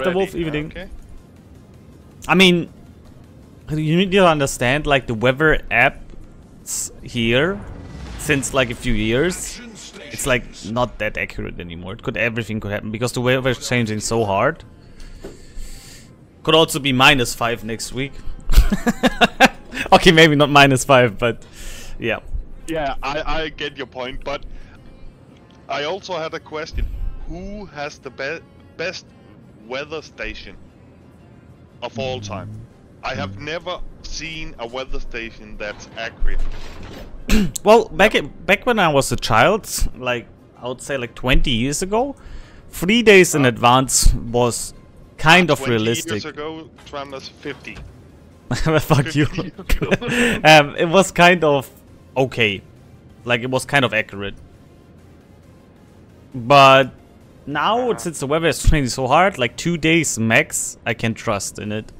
After Wolf Evening. Okay. I mean, you need to understand, like, the weather apps here, since, like, a few years, it's, like, not that accurate anymore. It could, everything could happen, because the weather is changing so hard. Could also be minus 5 next week. okay, maybe not minus 5, but, yeah. Yeah, I, I get your point, but I also had a question. Who has the be best weather station of all time? I have never seen a weather station that's accurate. Well, back at, back when I was a child, like I would say like 20 years ago, three days in advance was kind of 20 realistic. years ago, Trenlass 50. Fuck you. 50 years ago. um, it was kind of okay, like it was kind of accurate. But now, uh-huh. since the weather is changing so hard, like two days max, I can trust in it.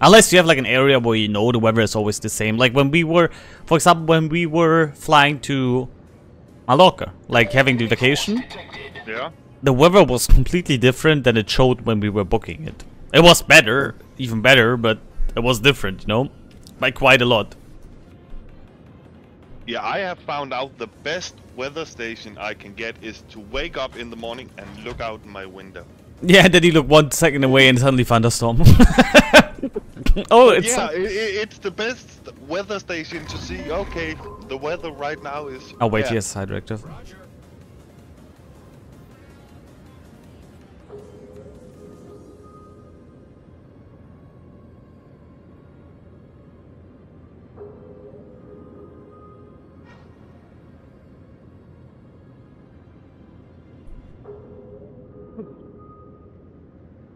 Unless you have like an area where you know the weather is always the same. Like when we were, for example, when we were flying to Mallorca, like having the vacation, yeah. the weather was completely different than it showed when we were booking it. It was better, even better, but it was different, you know? By quite a lot. Yeah, I have found out the best weather station I can get is to wake up in the morning and look out my window. Yeah, then you look one second away and suddenly thunderstorm. oh, it's yeah, i i it's the best weather station to see. Okay, the weather right now is. Oh wait, yeah. yes, high directive.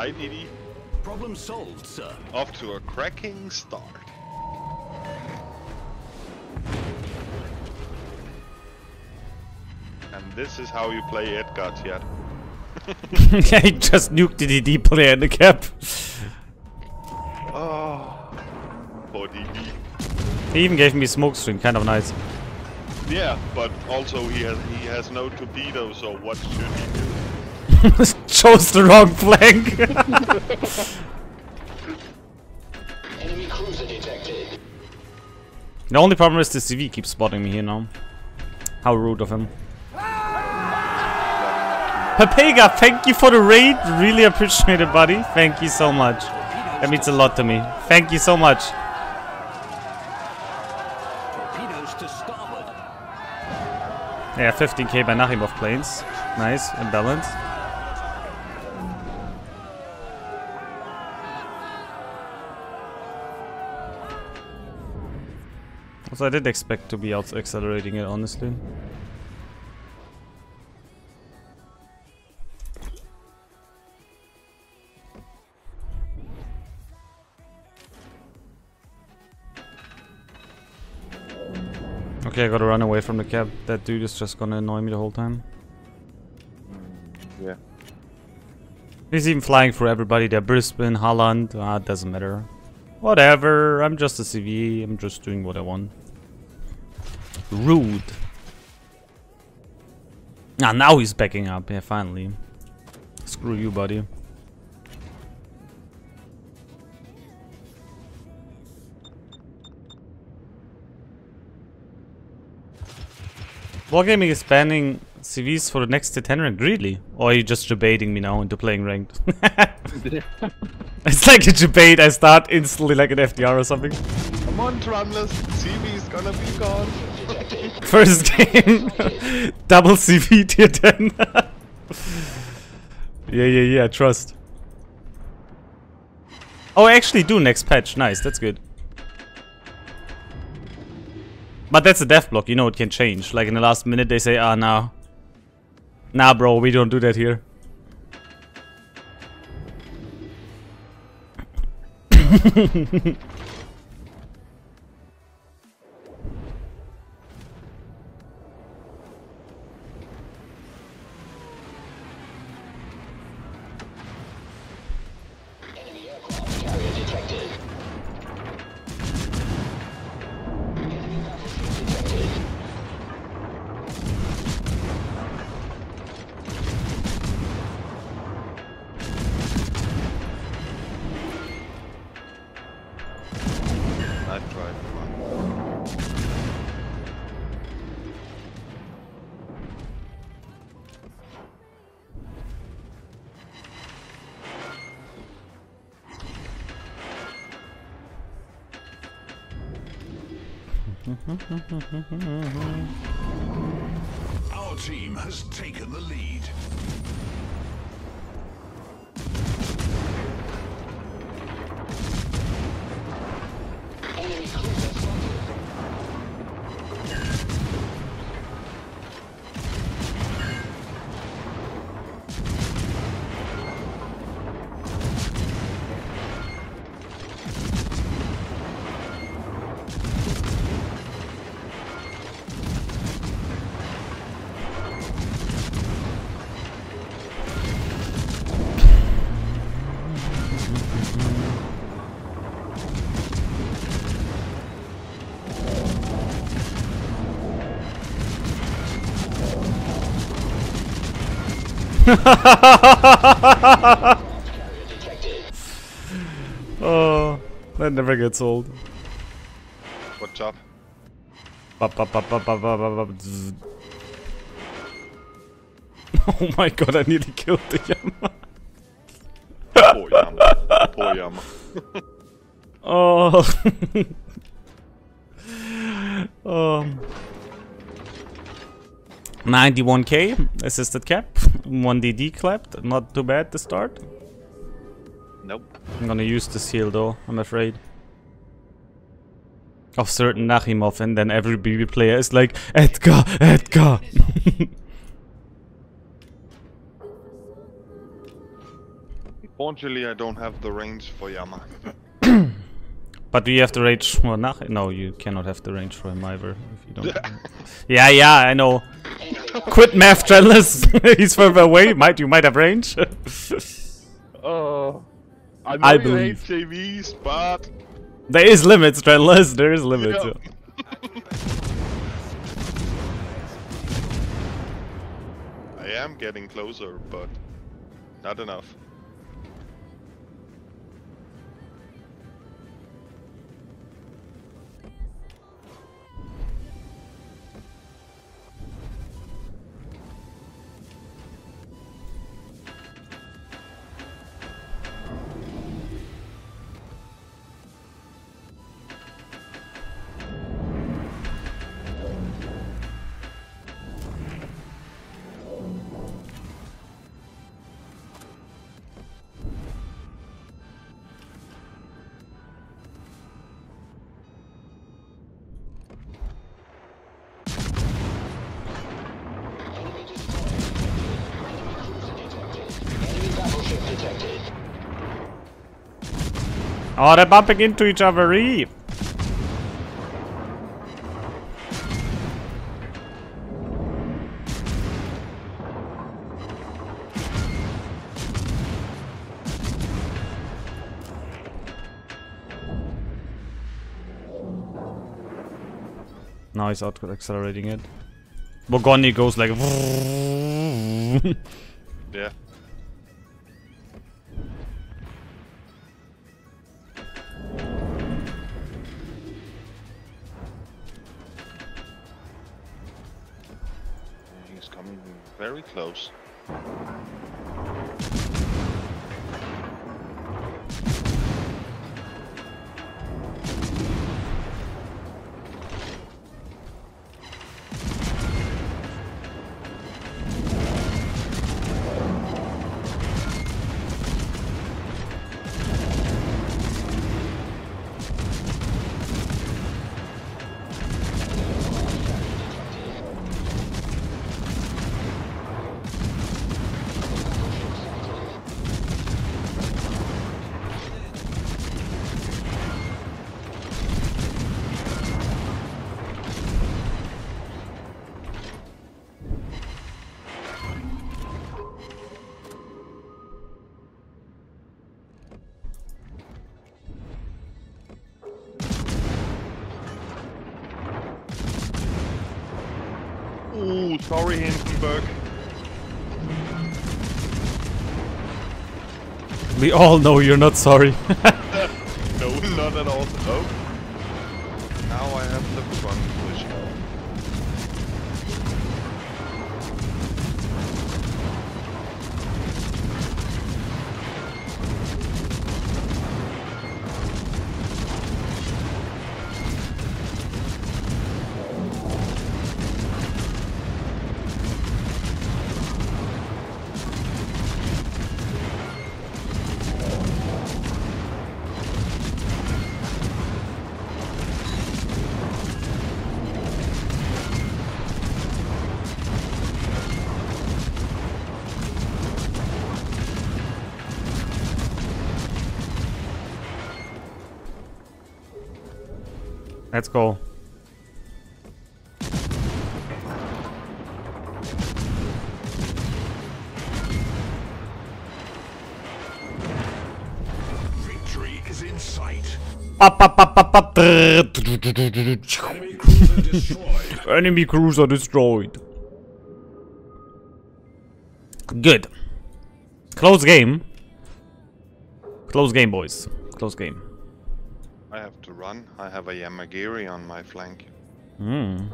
hi DD. Problem solved, sir. Off to a cracking start. And this is how you play Edgar yet. yeah, he just nuked the DD player in the cap. Oh, poor DD. He even gave me smoke screen, kind of nice. Yeah, but also he has he has no torpedo, so what should he do? Chose the wrong flank. Enemy cruiser detected. the only problem is the CV keeps spotting me here now. How rude of him. Pepega, thank you for the raid. Really appreciate it, buddy. Thank you so much. That means a lot to me. Thank you so much. Torpedoes to starboard. Yeah, 15k by Nakhimov planes. Nice, and balanced. Also, I did expect to be out accelerating it, honestly. Okay, I gotta run away from the cab. That dude is just gonna annoy me the whole time. Yeah. He's even flying through everybody there. Brisbane, Holland. Ah, it doesn't matter. Whatever. I'm just a CV. I'm just doing what I want. Rude. Ah, now he's backing up. Yeah, finally. Screw you, buddy. Wargaming is banning CVs for the next to 10 rank, really? Or are you just debating me now into playing ranked? it's like a debate, I start instantly like an FDR or something. Come on, Trenlass. CV is gonna be gone. First game, double CV tier 10. yeah, yeah, yeah, trust. Oh, I actually do next patch, nice, that's good. But that's a death block, you know it can change. Like in the last minute they say, ah, nah. Nah, bro, we don't do that here. Come. Our team has taken the lead. Oh, that never gets old. What job? Bop, bop, bop. Oh my god, I nearly killed the Yama. Poor Yama. Poor Yama. Oh. um. 91k assisted cap, 1dd clapped, not too bad to start. Nope. I'm gonna use this heal though, I'm afraid. Of certain Nakhimov, and then every BB player is like, Edgar, Edgar! Unfortunately, I don't have the range for Yama. but do you have the range for Nach? No, you cannot have the range for him either. If you don't. yeah, yeah, I know. Quit math, Trenlass. He's further away. Might you might have range? Oh. I know I believe. JVs, but there is limits, Trenlass. There is limits. Yeah. I am getting closer, but not enough. Detected. Oh, they're bumping into each other. Reef. Now he's out accelerating it. Bogoni goes like. Yeah. Very close. Sorry, Hindenburg. We all know you're not sorry. No, not at all. Oh. Now I have the front position. Let's go. Victory is in sight. Up, up, up, up, up. Enemy cruiser destroyed. Enemy cruiser destroyed. Good. Close game. Close game, boys. Close game. I have to run. I have a Yamagiri on my flank. Hmm.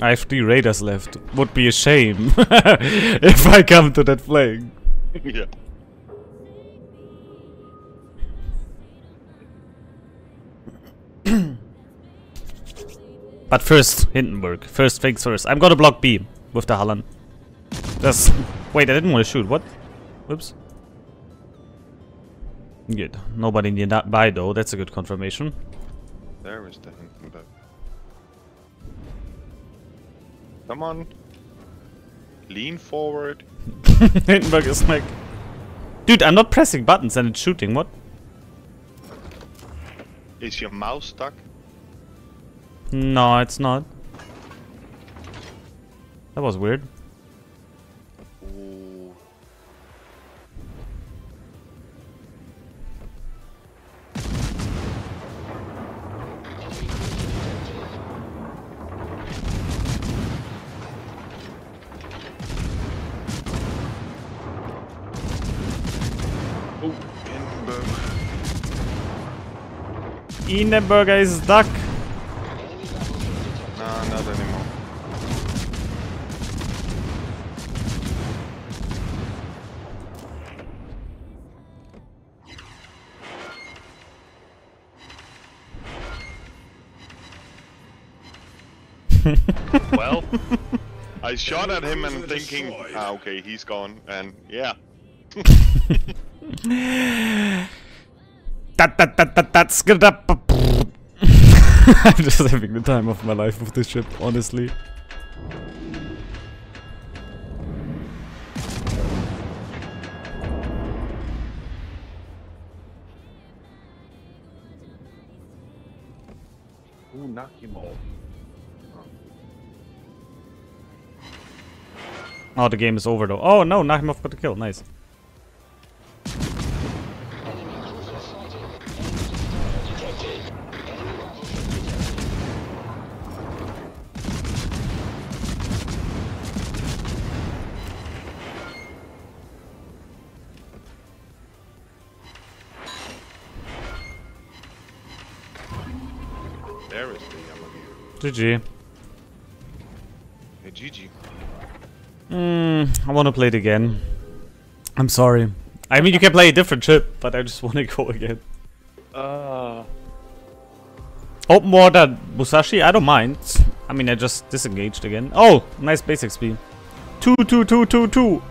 I have three raiders left. Would be a shame if I come to that flank. yeah. But first, Hindenburg. First things first. I'm gonna block B with the Halland. Just wait. I didn't want to shoot. What? Whoops. Good. Nobody nearby though. That's a good confirmation. There is the Hindenburg. Come on. Lean forward. Hindenburg is like, dude, I'm not pressing buttons and it's shooting. What? Is your mouse stuck? No, it's not. That was weird. Hindenburger is stuck. Nah, not anymore. well, I shot at him and thinking, ah, okay, he's gone, and yeah. That that that that that's good up. I'm just having the time of my life with this ship, honestly. Ooh, knock him off. Oh, the game is over though. Oh no, Nakhimov got the kill. Nice. There is the. GG. Hey, GG. Mm, I want to play it again. I'm sorry. I mean, you can play a different ship, but I just want to go again. Uh, Open water Musashi, I don't mind. I mean, I just disengaged again. Oh, nice basic speed. Two, two, two, two, two.